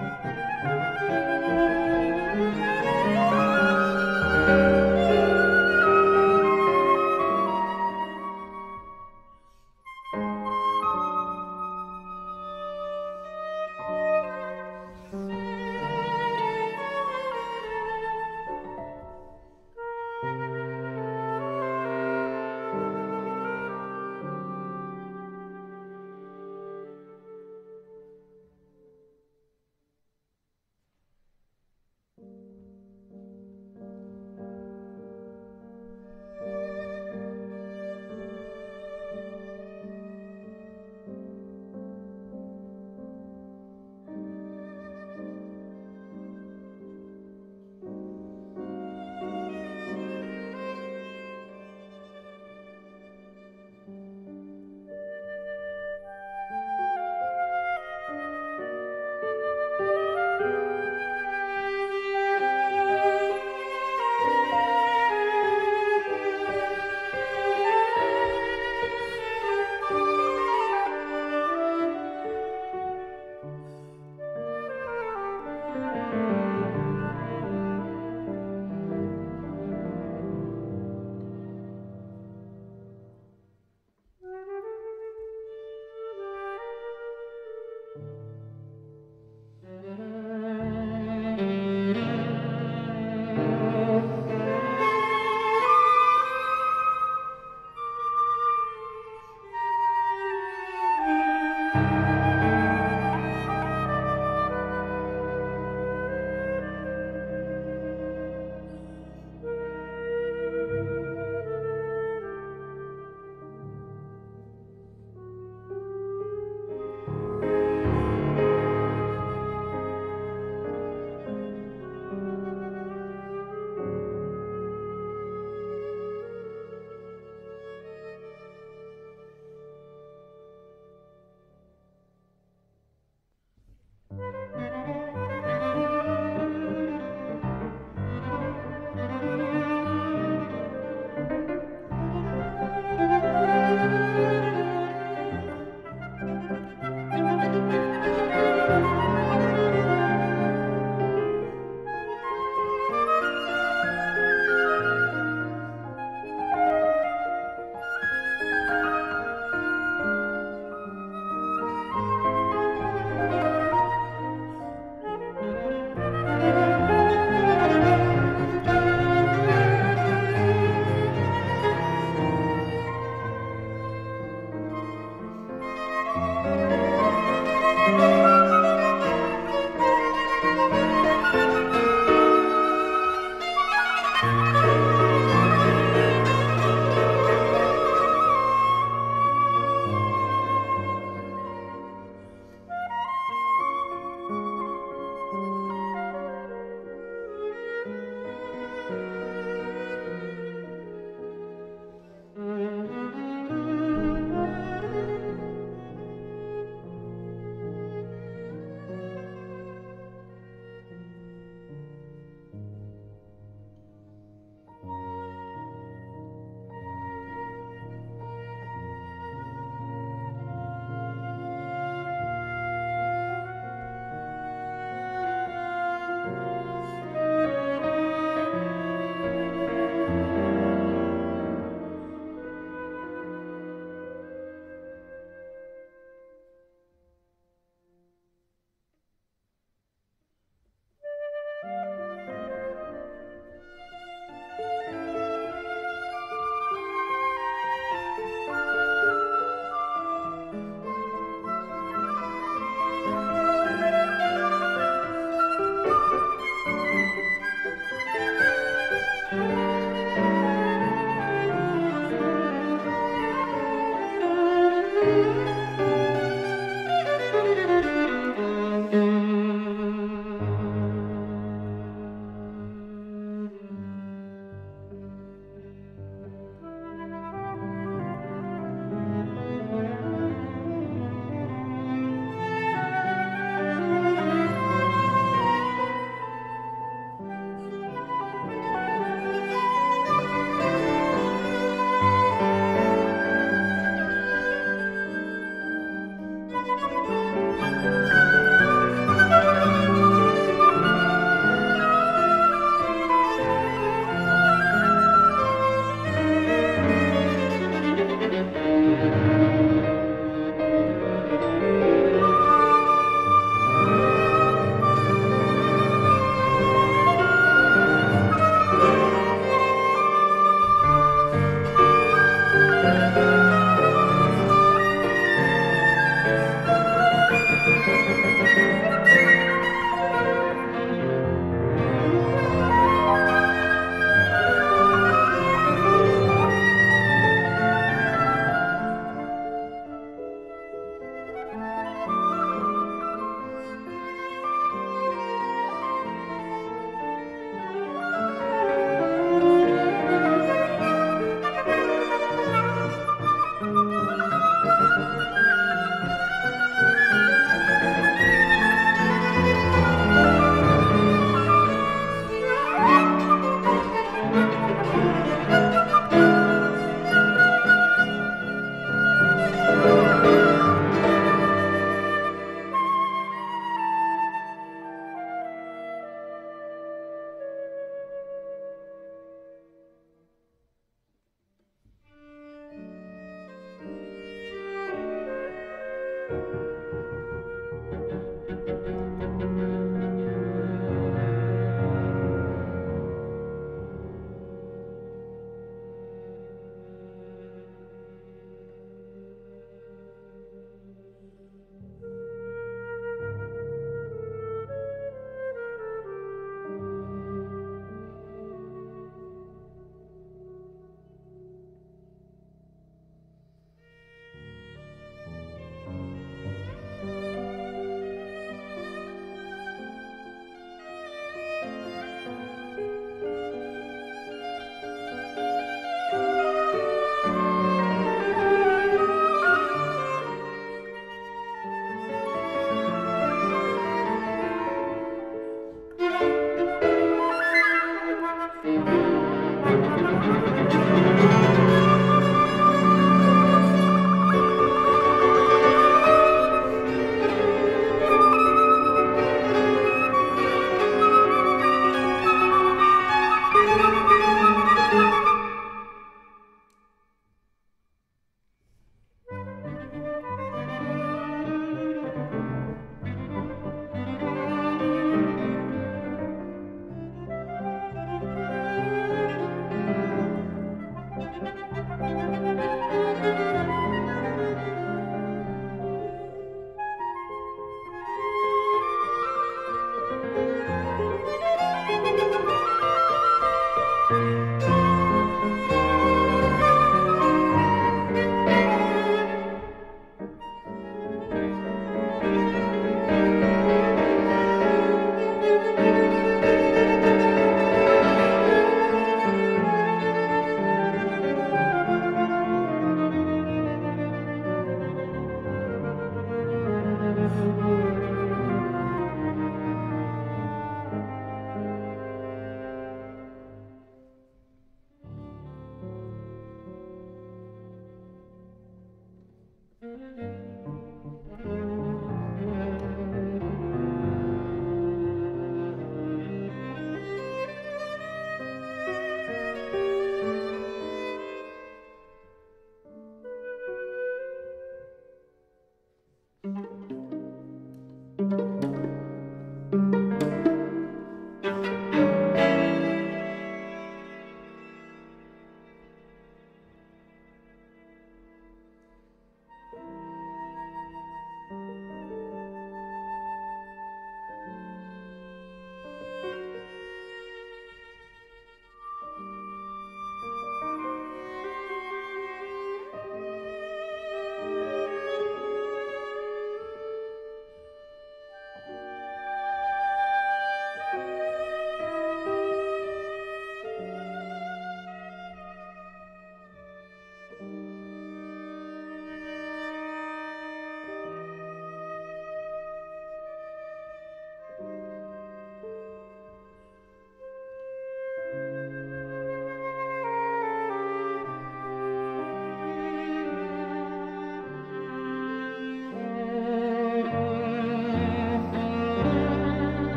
Música